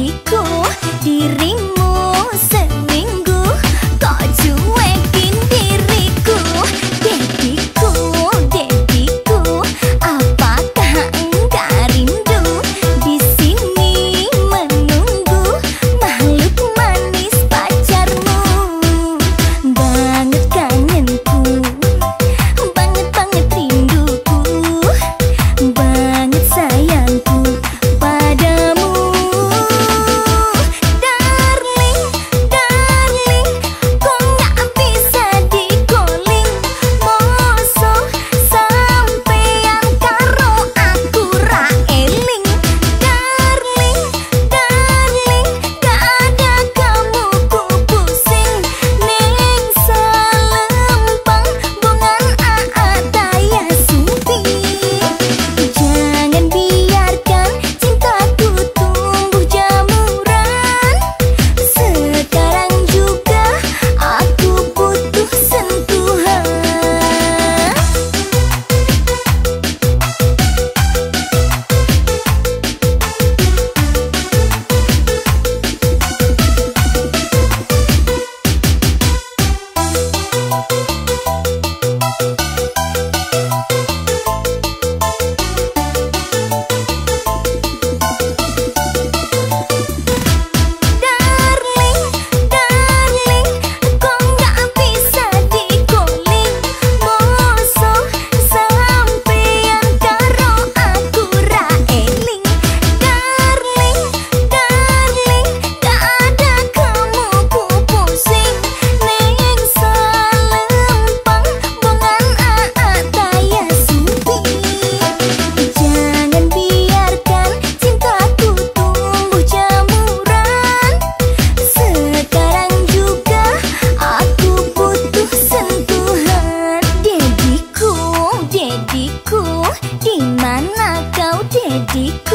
hatiku Mana kau jadi?